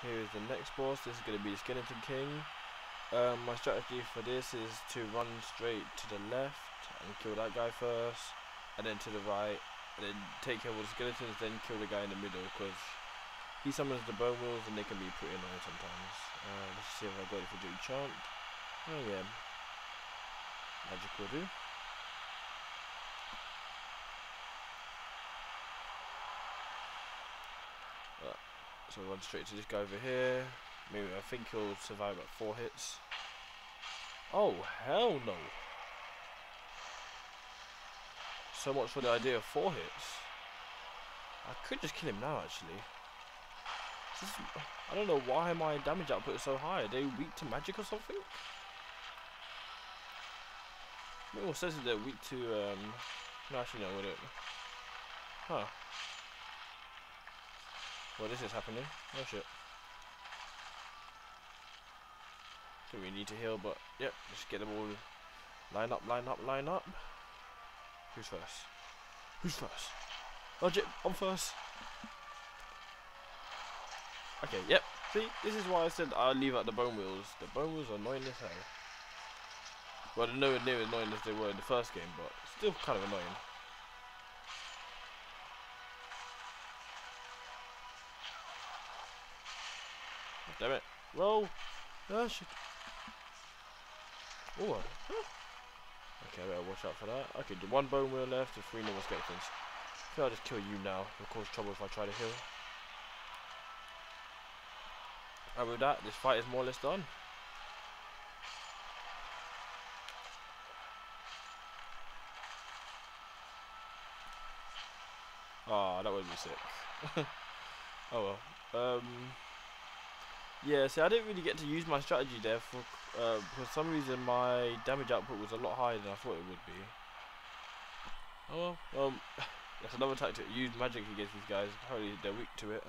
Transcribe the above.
Here's the next boss. This is going to be Skeleton King. Um, my strategy for this is to run straight to the left and kill that guy first, and then to the right, and then take care of all the skeletons, then kill the guy in the middle, because he summons the bone and they can be pretty annoying sometimes. Uh, let's see if I got it for do chant. Oh yeah. Magic will do. So we run straight to this guy over here. Maybe I think he'll survive about four hits. Oh hell no! So much for the idea of four hits. I could just kill him now actually. Just, I don't know why my damage output is so high. Are they weak to magic or something? Maybe says that they're weak to um no actually no would it Huh. This is happening. Oh shit. Do we need to heal, but yep, just get them all. Line up, line up, line up. Who's first? Who's first? Oh, Logic, I'm first. Okay, yep. See, this is why I said I'll leave out the bone wheels. The bone wheels are annoying as hell. Well, they're nowhere near as annoying as they were in the first game, but still kind of annoying. Damn it. Roll. Oh, shit. Oh. Huh. Okay, I better watch out for that. Okay, the one bone wheel left and three normal skeletons. I think I'll just kill you now. It'll cause trouble if I try to heal. And with that, this fight is more or less done. Oh, that would be sick. oh well. Um. Yeah, see, I didn't really get to use my strategy there for uh, for some reason my damage output was a lot higher than I thought it would be. Oh well, um, that's another tactic. Use magic against these guys. Apparently they're weak to it.